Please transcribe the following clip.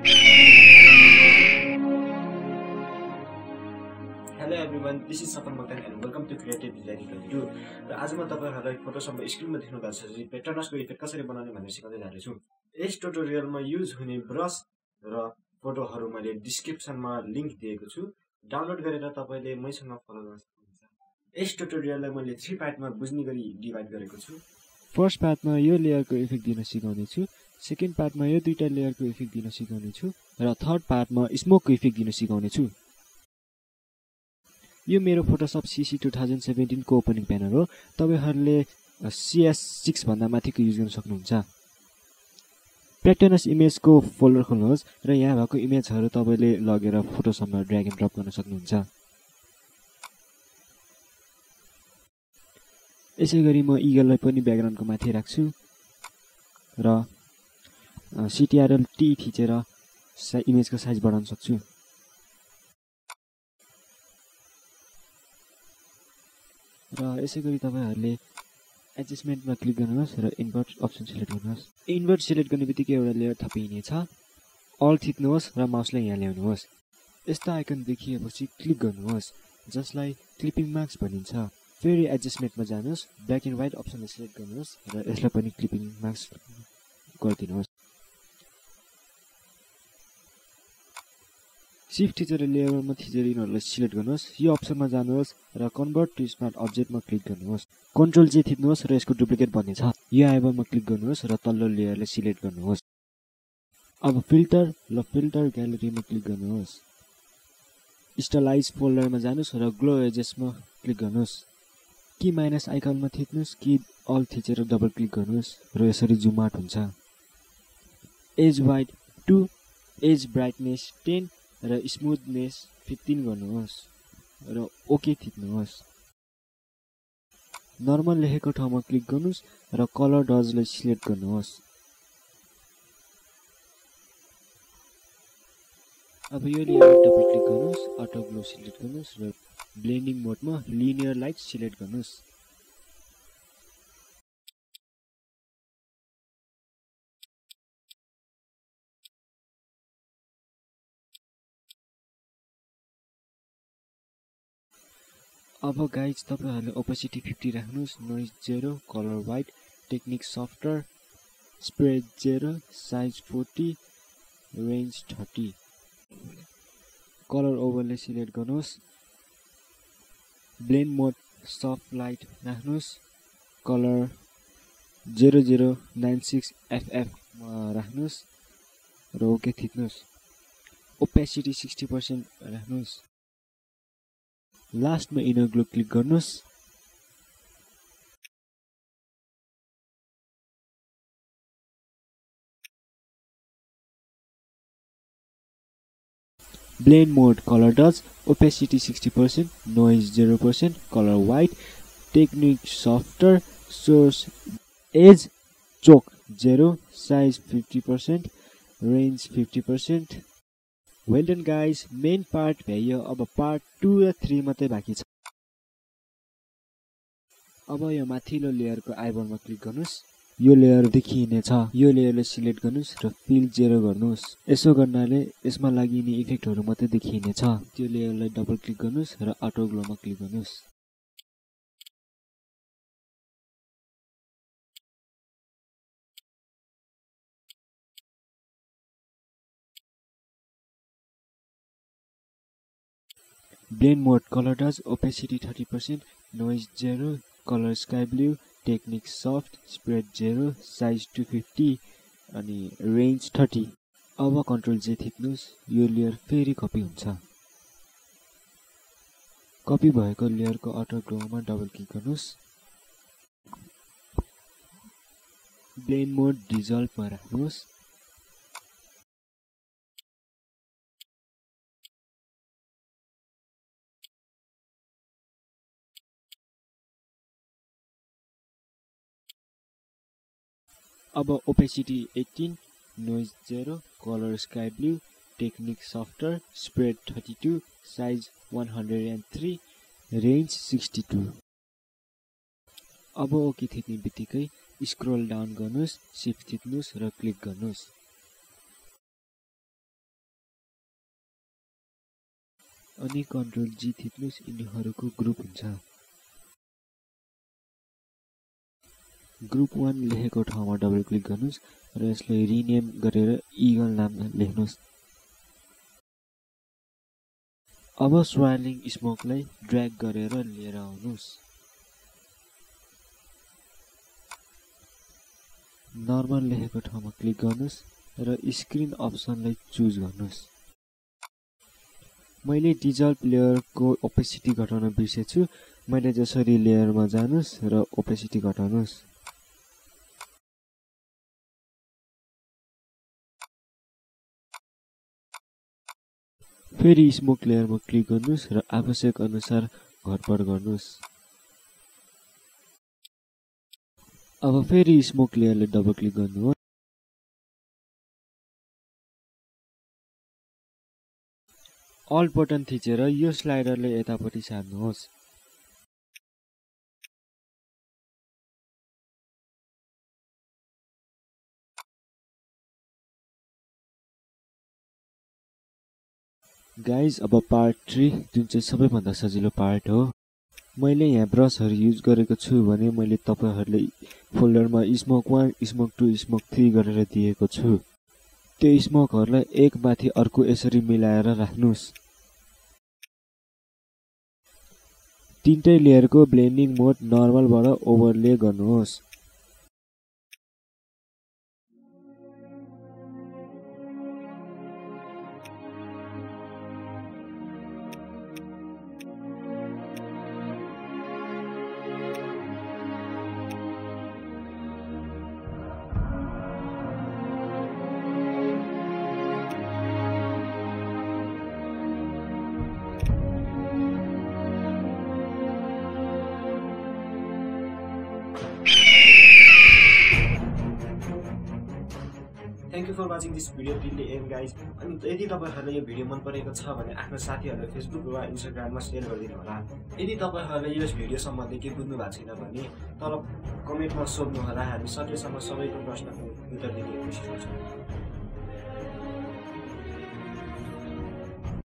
Hello everyone this is and welcome to creative designing twenty र आज म तपाईँहरूलाई फोटोसम्म स्क्रिनमा देख्नु भएको छ पेट्रोनसको इफेक्ट कसरी बनाउने भनेर सिकाउँदै जाँदैछु। यस ट्युटोरियलमा युज हुने ब्रस र फोटोहरू मैले डिस्क्रिप्सनमा लिङ्क दिएको छु। डाउनलोड गरेर तपाईँले मैसँग फलो गर्न सक्नुहुन्छ। यस ट्युटोरियललाई मैले थ्री पार्टमा बुझ्ने गरी डिभाइड गरेको छु। फर्स्ट पार्टमा यो लेयरको इफेक्ट दिन सिकाउने छु सेकेन्ड पार्टमा यो दुईवटा लेयरको इफेक्ट दिन सिकाउने छु र थर्ड पार्टमा स्मोकको इफेक्ट दिन सिकाउने छु यो मेरो फोटोसप सिसी टु थाउजन्ड सेभेन्टिनको ओपनिङ प्यानर हो। तपाईँहरूले सिएस सिक्सभन्दा माथिको युज गर्न सक्नुहुन्छ। प्याटर्नस इमेजको फोल्डर खोल्नुहोस् र यहाँ भएको इमेजहरू तपाईँले लगेर फोटोसपमा ड्र्याग एन्ड ड्रप गर्न सक्नुहुन्छ। यसै गरी म इगललाई पनि ब्याकग्राउन्डको माथि राख्छु र सिटिआरएल टी थिचेर सा इमेजको साइज बढाउन सक्छु। र यसै गरी तपाईँहरूले एडजस्टमेन्टमा क्लिक गर्नुहोस् र इन्भर्ट अप्सन सिलेक्ट गर्नुहोस्। इन्भर्ट सिलेक्ट गर्ने बित्तिकै एउटा लेयर थपिनेछ अल थिच्नुहोस् र माउसलाई यहाँ ल्याउनुहोस्। यस्तो आइकन देखिएपछि क्लिक गर्नुहोस् जसलाई क्लिपिङ मार्क्स भनिन्छ। फेरि एडजस्टमेन्टमा जानुहोस् ब्ल्याक एन्ड व्हाइट अप्सनलाई सिलेक्ट गर्नुहोस् र यसलाई पनि क्लिपिङ मार्क्स गरिदिनुहोस्। सिफ्ट थिचेर लेयरमा थिचेर यिनीहरूलाई सिलेक्ट गर्नुहोस्। यो अप्सनमा जानुहोस् र कन्भर्ट टु स्मार्ट अब्जेक्टमा क्लिक गर्नुहोस्। कन्ट्रोल जे थिच्नुहोस् र यसको डुप्लिकेट बन्नेछ यो आइबरमा क्लिक गर्नुहोस् र तल्लो लेयरलाई सिलेक्ट गर्नुहोस्। अब फिल्टर ल फिल्टर ग्यालेरीमा क्लिक गर्नुहोस्। स्टलाइज फोल्डरमा जानुहोस् र ग्लो एजेसमा क्लिक गर्नुहोस्। कि माइनस आइकनमा थिच्नुहोस् कि अल थिचेर डबल क्लिक गर्नुहोस् र यसरी जुम आउट हुन्छ। Edge width two edge brightness ten र स्मुथनेस फिफ्टिन गर्नुहोस् र ओके थिच्नुहोस्। नर्मल लेखेको ठाउँमा क्लिक गर्नुहोस् र कलर डजलाई सिलेक्ट गर्नुहोस्। अब यो लेयर डबल क्लिक गर्नुहोस् अटो ग्लो सिलेक्ट गर्नुहोस् र ब्लेन्डिङ मोडमा लिनियर लाइट सिलेक्ट गर्नुहोस्। अब गाइज तपाईँहरूले ओपोसिटी फिफ्टी राख्नुहोस्। Noise zero colour white technique software spread zero size forty range thirty colour overlay select गर्नुहोस्। ब्लेन्ड मोड सफ्ट लाइट राख्नुहोस्। Colour zero zero nine six एफएफमा राख्नुहोस् र okay थिच्नुहोस्। Opacity sixty percent राख्नुहोस्। लास्टमा inner glow click गर्नुहोस्। Opacity sixty percent noise zero percent colour white technique software source edge choke zero size fifty percent range fifty percent well done guys main part भ्याइयो अब part two र three मात्रै बाँकी छ। अब यो माथिल्लो लेयरको आइबनमा क्लिक गर्नुहोस्। यो लेयर देखिनेछ यो लेयरलाई सिलेक्ट गर्नुहोस् र फिल जेरो गर्नुहोस्। यसो गर्नाले यसमा लागिने इफेक्टहरू मात्रै देखिनेछ त्यो लेयरलाई डबल क्लिक गर्नुहोस् र अटो ग्लोमा क्लिक गर्नुहोस्। blend mode color does opacity 30% noise 0 color sky blue technique soft spread 0 size 250 अनि रेन्ज 30 अब कन्ट्रोल जे थिच्नुहोस् यो लेयर फेरि कपी हुन्छ। कपी भएको लेयरको अटो ग्लोमा डबल क्लिक गर्नुहोस्। ब्लेन्ड मोड डिजल्भमा राख्नुहोस् अब opacity eighteen noise zero colour sky blue technique software spread thirty two size one hundred and three range sixty two अब ओके थिच्ने बित्तिकै स्क्रोल डाउन गर्नुहोस् सिफ्ट थिच्नुहोस् र क्लिक गर्नुहोस्। अनि कन्ट्रोल जी थिच्नुहोस् यिनीहरूको ग्रुप हुन्छ। ग्रुप वान लेखेको ठाउँमा डबल क्लिक गर्नुहोस् र यसलाई रिनेम गरेर इगल नाम लेख्नुहोस्। अब स्वालिङ स्मोकलाई ड्र्याग गरेर लिएर आउनुहोस्। नर्मल लेखेको ठाउँमा क्लिक गर्नुहोस् र स्क्रिन अप्सनलाई चुज गर्नुहोस्। मैले डिजल प्लेयरको ओपेसिटी घटाउन बिर्सेछु। मैले जसरी लेयरमा जानुहोस् र ओपेसिटी घटाउनुहोस्। फेरि स्मोक लेयरमा क्लिक गर्नुहोस् र आवश्यक अनुसार घटबड गर्नुहोस्। अब फेरि स्मोक लेयरले डबल क्लिक गर्नुहोस् अल्ट बटन थिचेर यो स्लाइडरले यतापट्टि सार्नुहोस्। गाइज अब पार्ट थ्री जुन चाहिँ सबैभन्दा सजिलो पार्ट हो मैले यहाँ ब्रसहरू युज गरेको छु भने मैले तपाईँहरूले फोल्डरमा smoke one smoke two smoke three गरेर दिएको छु। त्यो स्मोकहरूलाई एक माथि अर्को यसरी मिलाएर राख्नुहोस्। तिनटै लेयरको ब्लेन्डिङ मोड नर्मलबाट ओभरले गर्नुहोस्। Thank you for watching this video till end guys अनि यदि तपाईँहरूलाई यो भिडियो मन परेको छ भने आफ्नो साथीहरूलाई फेसबुक वा इन्स्टाग्राममा सेयर गरिदिनु होला। यदि तपाईँहरूले यस भिडियो सम्बन्धी केही बुझ्नु भएको छैन भने तल कमेन्टमा सोध्नु होला। हामी सकेसम्म सबैको प्रश्नको उत्तर दिने कोसिस गर्छौँ।